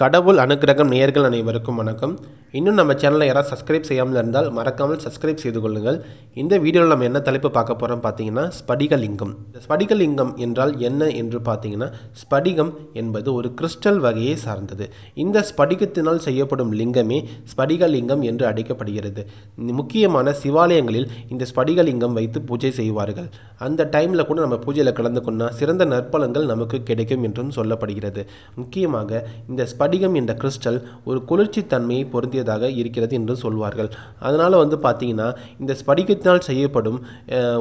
கடவுள் அனுக்கிரகம் நேயர்கள் அனைவருக்கும் வணக்கம். இன்னும் நம்ம சேனலை யாராவது சப்ஸ்கிரைப் செய்யாமல் இருந்தால் மறக்காமல் சப்ஸ்கிரைப் செய்து கொள்ளுங்கள். இந்த வீடியோவில் நம்ம என்ன தலைப்பு பார்க்க போகிறோம் பார்த்தீங்கன்னா ஸ்படிகலிங்கம். இந்த ஸ்படிகலிங்கம் என்றால் என்ன என்று பார்த்தீங்கன்னா ஸ்படிகம் என்பது ஒரு கிறிஸ்டல் வகையை சார்ந்தது. இந்த ஸ்படிகத்தினால் செய்யப்படும் லிங்கமே ஸ்படிகலிங்கம் என்று அழைக்கப்படுகிறது. முக்கியமான சிவாலயங்களில் இந்த ஸ்படிகலிங்கம் வைத்து பூஜை செய்வார்கள். அந்த டைமில் கூட நம்ம பூஜையில் கலந்து கொண்டால் சிறந்த நற்பலங்கள் நமக்கு கிடைக்கும் என்றும் சொல்லப்படுகிறது. முக்கியமாக இந்த ஸ்படிகம் என்ற கிறிஸ்டல் ஒரு குளிர்ச்சி தன்மையை பொருந்தியதாக இருக்கிறது என்று சொல்வார்கள். அதனால் வந்து பார்த்தீங்கன்னா இந்த ஸ்படிகத்தினால் செய்யப்படும்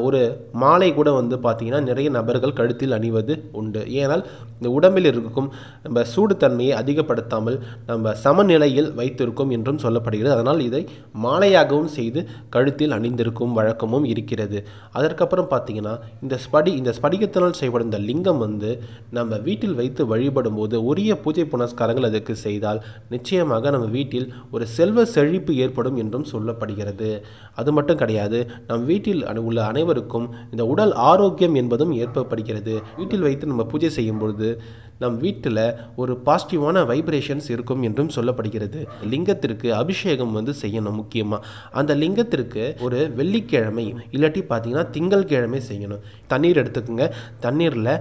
ஒரு மாலை கூட வந்து பார்த்தீங்கன்னா நிறைய நபர்கள் கழுத்தில் அணிவது உண்டு. ஏனால் இந்த உடம்பில் இருக்கும் நம்ம சூடுத்தன்மையை அதிகப்படுத்தாமல் நம்ம சமநிலையில் வைத்திருக்கும் என்றும் சொல்லப்படுகிறது. அதனால் இதை மாலையாகவும் செய்து கழுத்தில் அணிந்திருக்கும் வழக்கமும் இருக்கிறது. அதற்கப்புறம் பார்த்தீங்கன்னா இந்த ஸ்படி இந்த ஸ்படிகத்தினால் செய்யப்படும் இந்த லிங்கம் வந்து நம்ம வீட்டில் வைத்து வழிபடும் போது உரிய பூஜை புனஸ்காரங்கள் அதற்கு செய்தால் நிச்சயமாக நம்ம வீட்டில் ஒரு செல்வ செழிப்பு ஏற்படும் என்றும் சொல்லப்படுகிறது. அது மட்டும் கிடையாது நம் வீட்டில் உள்ள அனைவருக்கும் இந்த உடல் ஆரோக்கியம் என்பதும் ஏற்படுகிறது வீட்டில் வைத்து நம்ம பூஜை செய்யும் பொழுது நம் வீட்டில் ஒரு பாசிட்டிவான வைப்ரேஷன்ஸ் இருக்கும் என்றும் சொல்லப்படுகிறது. லிங்கத்திற்கு அபிஷேகம் வந்து செய்யணும் முக்கியமாக அந்த லிங்கத்திற்கு ஒரு வெள்ளிக்கிழமை இல்லாட்டி பார்த்தீங்கன்னா திங்கள் கிழமை செய்யணும். தண்ணீர் எடுத்துக்கோங்க. தண்ணீரில்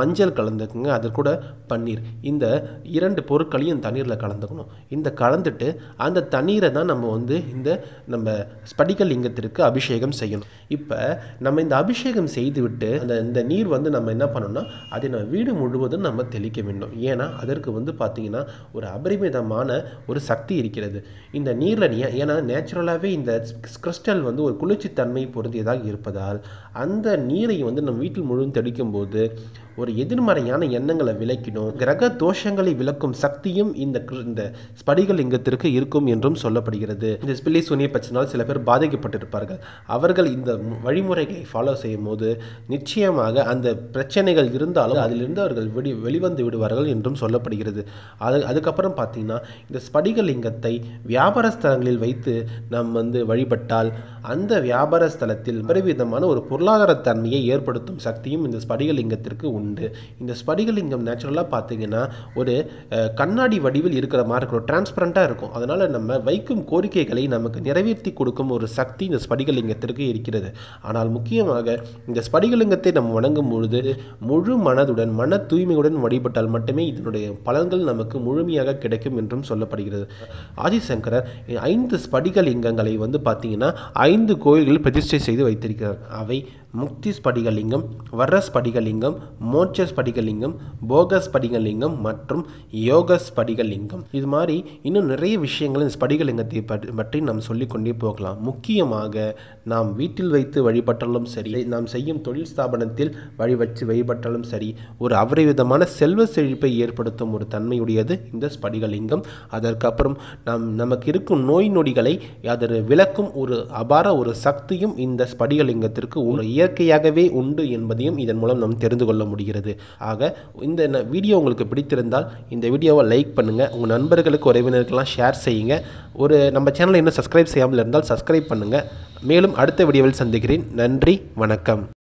மஞ்சள் கலந்துக்குங்க. அது கூட பன்னீர். இந்த இரண்டு பொருட்களையும் தண்ணீரில் கலந்துக்கணும். இந்த கலந்துட்டு அந்த தண்ணீரை தான் நம்ம வந்து இந்த நம்ம ஸ்படிக லிங்கத்திற்கு அபிஷேகம் செய்யணும். இப்போ நம்ம இந்த அபிஷேகம் செய்துவிட்டு அந்த இந்த நீர் வந்து நம்ம என்ன பண்ணணும்னா அதை நம்ம வீடு முழுவதும் நம்ம தெளிக்க வேண்டும். ஏன்னா அதற்கு வந்து பார்த்தீங்கன்னா ஒரு அபரிமிதமான ஒரு சக்தி இருக்கிறது. இந்த நீரில் நீ ஏன்னா நேச்சுரலாகவே இந்த கிறிஸ்டல் வந்து ஒரு குளிர்ச்சித்தன்மை பொருந்தியதாக இருப்பதால் அந்த நீரை வந்து நம்ம வீட்டில் முழுவதும் தெளிக்கும் போது ஒரு எதிர்மறையான எண்ணங்களை விலக்கிடும் கிரக தோஷங்களை விளக்கும் சக்தியும் இந்த இந்த ஸ்படிகள் ஸ்படிகலிங்கத்திற்கு இருக்கும் என்றும் சொல்லப்படுகிறது. இந்த ஸ்பில்லி சூனிய பிரச்சனால் சில பேர் பாதிக்கப்பட்டிருப்பார்கள். அவர்கள் இந்த வழிமுறைகளை ஃபாலோ செய்யும் போது நிச்சயமாக அந்த பிரச்சனைகள் இருந்தாலும் அதிலிருந்து அவர்கள் வெளி வெளிவந்து விடுவார்கள் என்றும் சொல்லப்படுகிறது. அது அதுக்கப்புறம் பார்த்தீங்கன்னா இந்த ஸ்படிகலிங்கத்தை வியாபார ஸ்தலங்களில் வைத்து நாம் வந்து வழிபட்டால் அந்த வியாபார ஸ்தலத்தில் பலவிதமான ஒரு பொருளாதார தன்மையை ஏற்படுத்தும் சக்தியும் இந்த ஸ்படிகலிங்கத்திற்கு உண்டு. இந்த ஸ்படிகலிங்கம் நேச்சுரலாக பார்த்தீங்கன்னா ஒரு கண்ணாடி வடிவில் இருக்கிற மாதிரி இருக்கும். டிரான்ஸ்பரண்ட்டாக இருக்கும். அதனால் நம்ம வைக்கும் கோரிக்கைகளை நமக்கு நிறைவேற்றி கொடுக்கும் ஒரு சக்தி இந்த ஸ்படிகலிங்கத்திற்கு இருக்கிறது. ஆனால் முக்கியமாக இந்த ஸ்படிகலிங்கத்தை நம்ம வணங்கும் பொழுது முழு மனதுடன் மன தூய்மையுடன் வழிபட்டால் மட்டுமே இதனுடைய பலன்கள் நமக்கு முழுமையாக கிடைக்கும் என்றும் சொல்லப்படுகிறது. ஆதிசங்கரர் ஐந்து ஸ்படிகலிங்கங்களை வந்து பார்த்தீங்கன்னா ஐந்து கோயில்கள் பிரதிஷ்டை செய்து வைத்திருக்கிறார். அவை முக்தி ஸ்படிகலிங்கம் வர்ற ஸ்படிகலிங்கம் மோட்ச ஸ்படிகலிங்கம் போக ஸ்படிகலிங்கம் மற்றும் யோக ஸ்படிகலிங்கம் இது மாதிரி இன்னும் நிறைய விஷயங்கள் இந்த ஸ்படிகலிங்கத்தை பற்றி- பற்றி நாம் சொல்லிக்கொண்டே போகலாம். முக்கியமாக நாம் வீட்டில் வைத்து வழிபட்டாலும் சரி நாம் செய்யும் தொழில் ஸ்தாபனத்தில் வழி வச்சு வழிபட்டாலும் சரி ஒரு அபரிவிதமான செல்வ செழிப்பை ஏற்படுத்தும் ஒரு தன்மையுடையது இந்த ஸ்படிகலிங்கம் அதற்கப்புறம் நாம் நமக்கு இருக்கும் நோய் நொடிகளை அதனை விளக்கும் ஒரு அபார ஒரு சக்தியும் இந்த ஸ்படிகலிங்கத்திற்கு ஒரு இயற்கையாகவே உண்டு என்பதையும் இதன் மூலம் நாம் தெரிந்து கொள்ள முடிகிறது. ஆக இந்த வீடியோ உங்களுக்கு பிடித்திருந்தால் இந்த வீடியோவை லைக் பண்ணுங்கள் உங்கள் நண்பர்களுக்கு உறவினருக்கெல்லாம் ஷேர் செய்யுங்க. ஒரு நம்ம சேனலை இன்னும் சப்ஸ்கிரைப் செய்யாமல் இருந்தால் சப்ஸ்கிரைப் பண்ணுங்கள் மேலும் அடுத்த வீடியோவில் சந்திக்கிறேன். நன்றி வணக்கம்.